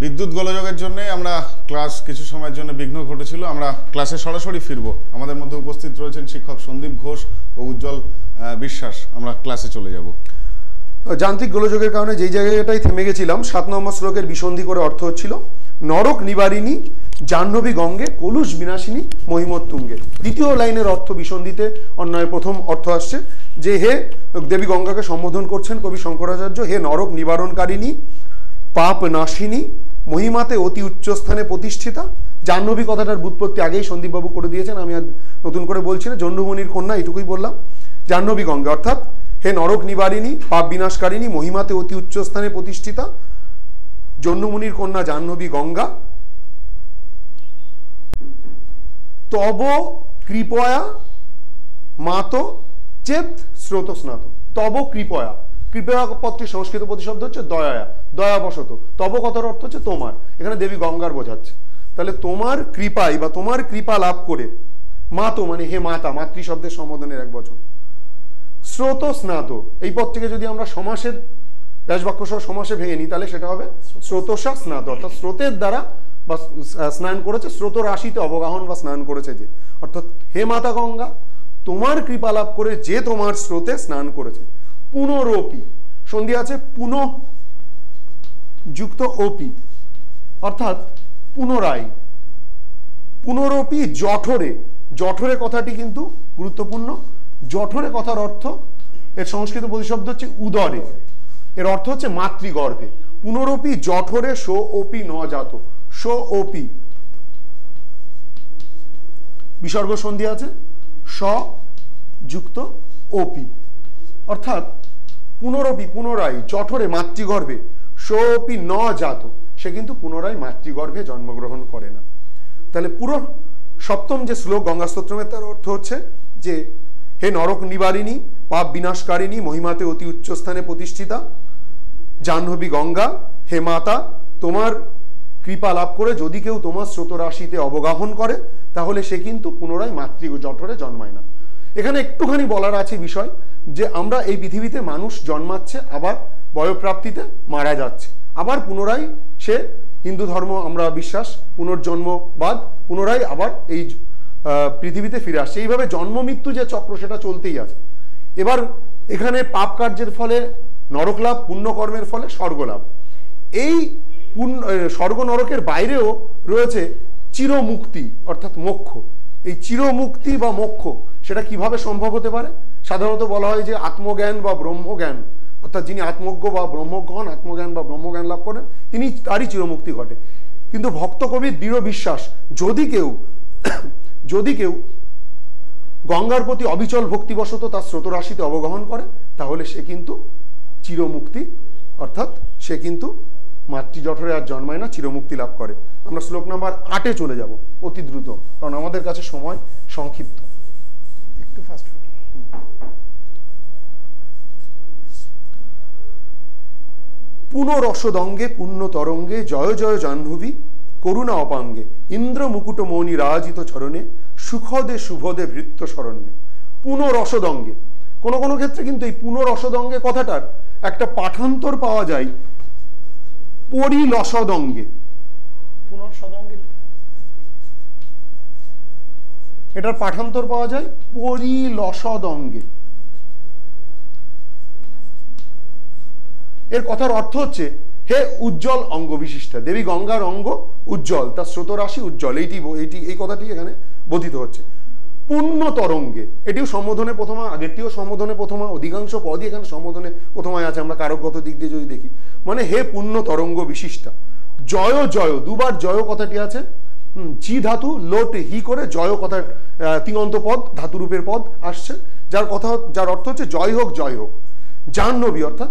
বিদ্যুৎ গোলযোগের জন্য আমরা ক্লাস কিছু সময়ের জন্য বিঘ্ন ঘটেছিল। আমরা ক্লাসে সরাসরি ফিরব। আমাদের মধ্যে উপস্থিত রয়েছেন শিক্ষক সন্দীপ ঘোষ ও উজ্জ্বল বিশ্বাস। আমরা ক্লাসে চলে যাব। যান্ত্রিক গোলযোগের কারণে যেই জায়গাটায় থেমে গেছিলাম, সাত নম্বর শ্লোকের বিসন্ধি করে অর্থ হচ্ছিল, নরক নিবারিণী জাহ্নবী গঙ্গে, কলুষ বিনাশিনী মহিমোত্তুঙ্গে। দ্বিতীয় লাইনের অর্থ বিসন্ধিতে অন্যায় প্রথম অর্থ আসছে যে, হে দেবী গঙ্গাকে সম্বোধন করছেন কবি শঙ্করাচার্য, হে নরক নিবারণকারিণী পাপ নাশিনী মহিমাতে অতি উচ্চস্থানে প্রতিষ্ঠিতা। জাহ্নবী কথাটার বুৎপত্তি আগেই সন্দীপবাবু করে দিয়েছেন, আমি আর নতুন করে বলছি না জন্ডুমণির কন্যা এটুকুই বললাম। জাহ্নবী গঙ্গা, অর্থাৎ হে নরক নিবারিণী, পাপ বিনাশকারিণী, মহিমাতে অতি উচ্চস্থানে প্রতিষ্ঠিতা। জন্মুনির কন্যা জাহ্নবী গঙ্গা। তব কৃপয়া মাত চেত স্রোত স্নাত। তব কৃপয়া। কৃপয়া পত্রের সংস্কৃত প্রতিশব্দ হচ্ছে দয়া দয়াবশত। তব কথার অর্থ হচ্ছে তোমার। এখানে দেবী গঙ্গার বোঝাচ্ছে। তাহলে তোমার কৃপাই বা তোমার কৃপা লাভ করে মাতো মানে হে মাতা মাতৃ শব্দের সম্বোধনের এক বচন। স্রোত স্নাত, এই পদটিকে যদি আমরা সমাসের ব্যাসবাক্য সহ সমাসে ভেঙে নিই, তাহলে সেটা হবে স্রোতসা স্নাত, অর্থাৎ স্রোতের দ্বারা বা স্নান করেছে, স্রোত রাশিতে অবগাহন বা স্নান করেছে যে। অর্থাৎ হে মাতা গঙ্গা, তোমার কৃপা লাভ করে যে তোমার স্রোতে স্নান করেছে। পুনরোপি। সন্ধি আছে পুনঃ যুক্ত ওপি। অর্থাৎ পুনরায়। পুনরপি জঠরে। জঠরে কথাটি কিন্তু গুরুত্বপূর্ণ। জঠরে কথার অর্থ, এর সংস্কৃত প্রতিশব্দ হচ্ছে উদরে। এর অর্থ হচ্ছে মাতৃগর্ভে। পুনরপি জঠরে সো ওপি ন জাত সো ওপি। বিসর্গ সন্ধি আছে। স যুক্ত ওপি। অর্থাৎ পুনরপি পুনরায় জঠরে মাতৃগর্ভে, সোপি ন জাত। সে কিন্তু পুনরায় মাতৃগর্ভে জন্মগ্রহণ করে না। তাহলে পুরো সপ্তম যে শ্লোক গঙ্গা স্তোত্রমের তার অর্থ হচ্ছে যে, হে নরক নিবারিণী, পাপ বিনাশকারিণী, মহিমাতে অতি উচ্চস্থানে প্রতিষ্ঠিতা, জাহ্নবী গঙ্গা, হে মাতা, তোমার কৃপা লাভ করে যদি কেউ তোমার স্রোত রাশিতে অবগাহন করে, তাহলে সে কিন্তু পুনরায় মাতৃ জঠরে জন্মায় না। এখানে একটুখানি বলার আছে বিষয় যে আমরা এই পৃথিবীতে মানুষ জন্মাচ্ছে, আবার বয়প্রাপ্তিতে মারা যাচ্ছে। আবার পুনরায় সে হিন্দু ধর্ম আমরা বিশ্বাস, পুনর্জন্মবাদ, পুনরায় আবার এই পৃথিবীতে ফিরে আসছে। এইভাবে জন্ম মৃত্যু যে চক্র, সেটা চলতেই আছে। এবার এখানে পাপ কার্যের ফলে নরকলাভ, পুণ্যকর্মের ফলে স্বর্গলাভ। এই পুণ্য স্বর্গ নরকের বাইরেও রয়েছে চিরমুক্তি, অর্থাৎ মোক্ষ। এই চিরমুক্তি বা মোক্ষ, সেটা কীভাবে সম্ভব হতে পারে? সাধারণত বলা হয় যে আত্মজ্ঞান বা ব্রহ্মজ্ঞান। অর্থাৎ যিনি আত্মজ্ঞ বা ব্রহ্মজ্ঞ হন, আত্মজ্ঞান বা ব্রহ্মজ্ঞান লাভ করেন, তিনি তারই চিরমুক্তি ঘটে। কিন্তু ভক্ত কবির দৃঢ় বিশ্বাস, যদি কেউ যদি কেউ গঙ্গার প্রতি অবিচল ভক্তিবশত তার স্রোতরাশিতে অবগাহন করে, তাহলে সে কিন্তু চিরমুক্তি, অর্থাৎ সে কিন্তু মাতৃজঠরে আর জন্মায় না, চিরমুক্তি লাভ করে। আমরা শ্লোক নাম্বার আটে চলে যাব, অতি দ্রুত, কারণ আমাদের কাছে সময় সংক্ষিপ্ত। একটু ফাস্ট পুনরসদঙ্গে পুণ্য তরঙ্গে জয় জয় জাহ্নবী, করুণা অপাঙ্গে, ইন্দ্র মুকুট মৌনি রাজিত চরণে, সুখদে শুভদে ভৃত্য শরণ্যে পুনরসদঙ্গে কোনো কোনো ক্ষেত্রে কিন্তু এই পুনরসদঙ্গে কথাটার একটা পাঠান্তর পাওয়া যায়, পরিলসদঙ্গে পুনর্সদঙ্গে এটার পাঠান্তর পাওয়া যায় পরিলসদঙ্গে। এর কথার অর্থ হচ্ছে, হে উজ্জ্বল অঙ্গ বিশিষ্টা, দেবী গঙ্গার অঙ্গ উজ্জ্বল, তার স্রোতরাশি উজ্জ্বল, এইটি এইটি, এই কথাটি এখানে বোধিত হচ্ছে। পূর্ণ তরঙ্গে, এটিও সম্বোধনে প্রথমা, আগেরটিও সম্বোধনে প্রথমা, অধিকাংশ পদই এখানে সম্বোধনে প্রথমায় আছে, আমরা কারকগত দিক দিয়ে যদি দেখি। মানে হে পূর্ণ তরঙ্গ বিশিষ্টা, জয় জয়, দুবার জয় কথাটি আছে জি ধাতু লোটে হি করে জয় কথার তিঙন্ত পদ, ধাতুরূপের পদ আসছে। যার কথা, যার অর্থ হচ্ছে জয় হোক জয় হোক। জাহ্নবী অর্থাৎ,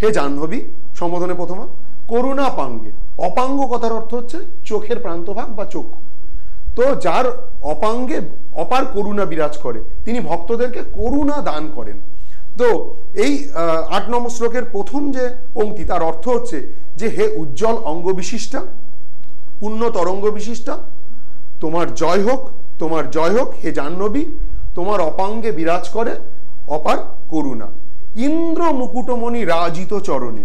হে জাহ্নবী, সম্বোধনে প্রথমা, করুণা পাঙ্গে। অপাঙ্গ কথার অর্থ হচ্ছে চোখের প্রান্তভাগ বা চোখ। তো যার অপাঙ্গে অপার করুণা বিরাজ করে, তিনি ভক্তদেরকে করুণা দান করেন। তো এই আট নম্বর শ্লোকের প্রথম যে পঙ্ক্তি, তার অর্থ হচ্ছে যে হে উজ্জ্বল অঙ্গ বিশিষ্টা পূর্ণ তরঙ্গ বিশিষ্টা। তোমার জয় হোক, তোমার জয় হোক, হে জাহ্নবী, তোমার অপাঙ্গে বিরাজ করে অপার করুণা। ইন্দ্র মুকুটমণি রাজিত চরণে।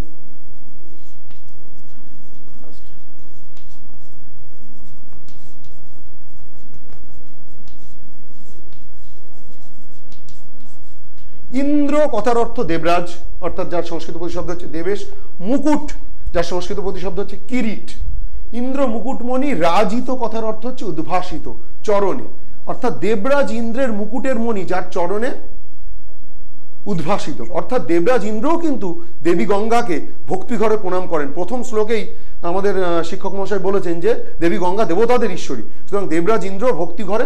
ইন্দ্র কথার অর্থ দেবরাজ, অর্থাৎ যার সংস্কৃত প্রতিশব্দ হচ্ছে দেবেশ। মুকুট, যার সংস্কৃত প্রতিশব্দ হচ্ছে কিরিট। ইন্দ্র মুকুটমণি রাজিত কথার অর্থ হচ্ছে উদ্ভাসিত, চরণে। অর্থাৎ দেবরাজ ইন্দ্রের মুকুটের মণি যার চরণে উদ্ভাসিত। অর্থাৎ দেবরাজ ইন্দ্রও কিন্তু দেবী গঙ্গাকে ভক্তিঘরে প্রণাম করেন। প্রথম শ্লোকেই আমাদের শিক্ষক মশাই বলেছেন যে দেবী গঙ্গা দেবতাদের ঈশ্বরী। সুতরাং দেবরাজ ইন্দ্র ভক্তিঘরে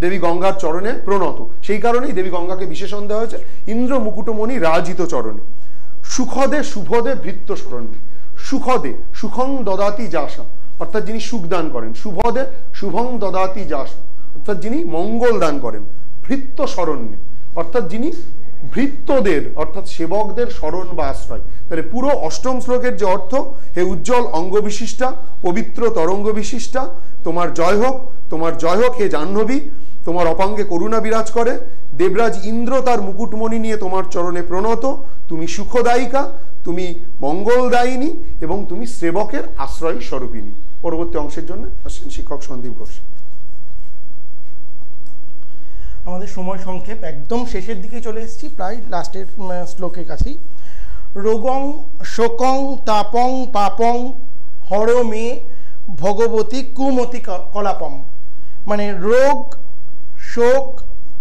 দেবী গঙ্গার চরণে প্রণত। সেই কারণেই দেবী গঙ্গাকে বিশেষণ দেওয়া হয়েছে। ইন্দ্র মুকুটমণি রাজিত চরণে। সুখদে, শুভদে, ভৃত্য স্মরণে সুখদে, সুখং দদাতি যাসা। অর্থাৎ যিনি সুখ দান করেন শুভদে শুভং দদাতি যাসা। অর্থাৎ যিনি মঙ্গল দান করেন, ভৃত্য স্মরণ্যে অর্থাৎ যিনি ভৃত্যদের, অর্থাৎ সেবকদের স্মরণ বা আশ্রয়। তাহলে পুরো অষ্টম শ্লোকের যে অর্থ, হে উজ্জ্বল অঙ্গ বিশিষ্টা পবিত্র তরঙ্গ বিশিষ্টা তোমার জয় হোক, তোমার জয় হোক, হে জাহ্নবী তোমার অপাঙ্গে করুণা বিরাজ করে। দেবরাজ ইন্দ্র তার মুকুটমণি নিয়ে তোমার চরণে প্রণত। তুমি সুখদায়িকা, তুমি মঙ্গলদায়িনী এবং তুমি সেবকের আশ্রয় স্বরূপিনী পরবর্তী অংশের জন্য আসছেন শিক্ষক সন্দীপ ঘোষ। আমাদের সময় সংক্ষেপ, একদম শেষের দিকে চলে এসেছি, প্রায় লাস্টের শ্লোকের কাছেই। রোগং, শোকং, তাপং, পাপং হর মে ভগবতী কুমতি কলাপম। মানে রোগ শোক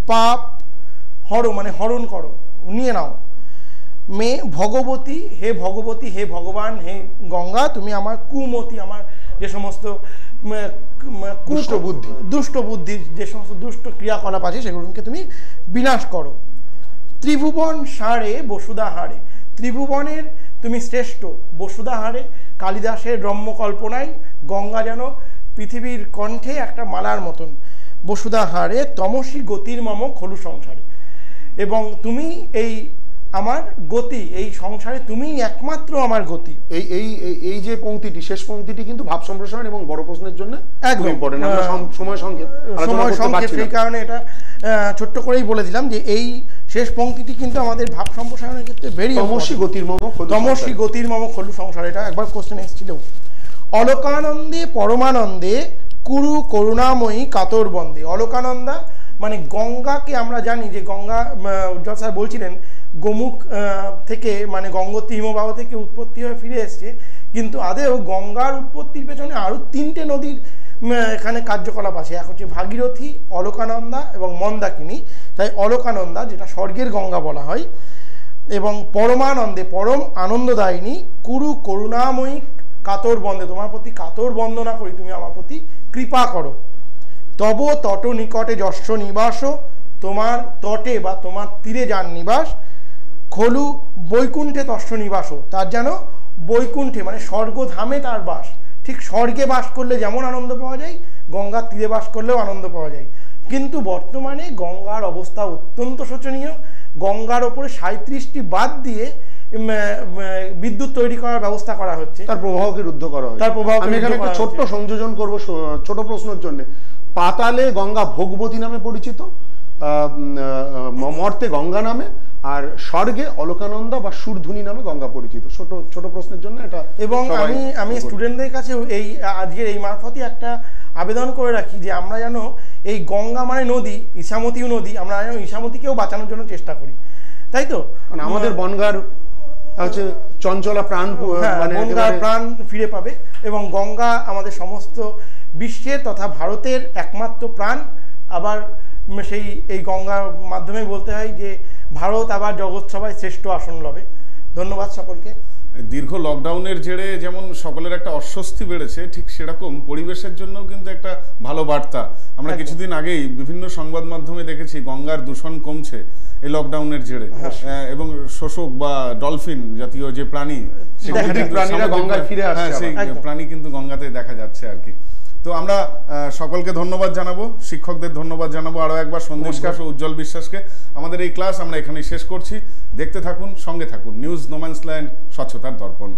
পাপ হর মানে হরণ করো নিয়ে নাও। মে ভগবতী হে ভগবতী হে ভগবান হে গঙ্গা তুমি আমার কুমতি আমার যে সমস্ত দুষ্ট বুদ্ধি। দুষ্ট বুদ্ধির যে সমস্ত দুষ্ট ক্রিয়াকলাপ আছে সেগুলোকে তুমি বিনাশ করো। ত্রিভুবন সারে বসুধা হারে ত্রিভুবনের তুমি শ্রেষ্ঠ। বসুধা হারে কালিদাসের রম্য কল্পনায় গঙ্গা যেন পৃথিবীর কণ্ঠে একটা মালার মতন। বসুধা হারে তমসী গতির মম খলু সংসারে। এবং তুমি এই আমার গতি এই সংসারে তুমিই একমাত্র আমার গতি। এই এই এই- যে পংক্তিটি শেষ পংক্তিটি কিন্তু ভাব সম্প্রসারণ এবং বড় প্রশ্নের জন্য একদম। ইম্পর্টেন্ট আমরা সময় সংক্ষেপ সময় সংক্ষেপ সেই কারণে এটা ছোট্ট করেই বলে দিলাম যে এই শেষ পংক্তিটি কিন্তু আমাদের ভাব সম্প্রসারণের ক্ষেত্রে ভেরি তমসী গতির মম তমসী গতির মম খলু সংসার এটা একবার কোশ্চেন এসেছিল। অলোকানন্দে পরমানন্দে কুরু করুণাময়ী কাতর বন্দে। অলোকানন্দা মানে গঙ্গাকে আমরা জানি যে গঙ্গা উজ্জ্বল স্যার বলছিলেন, গোমুখ থেকে মানে গঙ্গোত্রী হিমবাহ থেকে উৎপত্তি হয়ে ফিরে এসছে। কিন্তু আদেও গঙ্গার উৎপত্তির পেছনে আরও তিনটে নদীর এখানে কার্যকলাপ আছে। এক হচ্ছে ভাগীরথী, অলকানন্দা এবং মন্দাকিনী। তাই অলকানন্দা, যেটা স্বর্গের গঙ্গা বলা হয়, এবং পরমানন্দে, পরম আনন্দদায়িনী, কুরু করুণাময়ী কাতর বন্দে। তোমার প্রতি কাতর বন্দনা করি তুমি আমার প্রতি। কৃপা করো। তব তট নিকটে যশ নিবাস, তোমার তটে বা তোমার তীরে যার নিবাস। খলু বৈকুণ্ঠে তস্য নিবাস, তার যেন বৈকুণ্ঠে মানে স্বর্গধামে তার বাস। ঠিক স্বর্গে বাস করলে যেমন আনন্দ পাওয়া যায়, গঙ্গার তীরে বাস করলেও আনন্দ পাওয়া যায়। কিন্তু বর্তমানে গঙ্গার অবস্থা অত্যন্ত শোচনীয়। গঙ্গার ওপরে সাঁত্রিশটি বাদ দিয়ে বিদ্যুৎ তৈরি করার ব্যবস্থা করা হচ্ছে। তার প্রবাহকে রুদ্ধ করা হয় তার প্রবাহকে আমি এখানে একটা ছোট্ট সংযোজন করব ছোট প্রশ্নের জন্য। পাতালে গঙ্গা ভোগবতী নামে পরিচিত মর্তে গঙ্গা নামে আর স্বর্গে অলকানন্দা বা সুরধুনি নামে গঙ্গা পরিচিত। ছোট ছোট প্রশ্নের জন্য এটা এবং আমি আমি স্টুডেন্টদের কাছে এই আজকের এই মারফতই একটা আবেদন করে রাখি যে আমরা যেন এই গঙ্গা মানে নদী ইসামতিও নদী আমরা যেন ইসামতিকেও বাঁচানোর জন্য চেষ্টা করি। তাই তো? মানে আমাদের বনগার হচ্ছে চঞ্চলা প্রাণ হ্যাঁ মানে গঙ্গার প্রাণ ফিরে পাবে এবং গঙ্গা আমাদের সমস্ত বিশ্বের তথা ভারতের একমাত্র প্রাণ। আবার সেই এই গঙ্গার মাধ্যমে বলতে হয় যে ভারত আবার জগৎসভায় শ্রেষ্ঠ আসন লবে। ধন্যবাদ সকলকে। দীর্ঘ লকডাউনের জেরে যেমন সকলের একটা অস্বস্তি বেড়েছে ঠিক সেরকম পরিবেশের জন্যও কিন্তু একটা ভালো বার্তা। আমরা কিছুদিন আগেই বিভিন্ন সংবাদ মাধ্যমে দেখেছি গঙ্গার দূষণ কমছে। এই লকডাউনের জেরে। আহ, এবং শোষক বা ডলফিন জাতীয় যে প্রাণী হ্যাঁ সেই প্রাণী কিন্তু গঙ্গাতে দেখা যাচ্ছে আর কি। তো আমরা সকলকে ধন্যবাদ জানাব শিক্ষকদের ধন্যবাদ জানাব আরও একবার নমস্কার। ও উজ্জ্বল বিশ্বাসকে। আমাদের এই ক্লাস আমরা এখানেই শেষ করছি। দেখতে থাকুন সঙ্গে থাকুন। নিউজ নোম্যান্স ল্যান্ড স্বচ্ছতার দর্পণ।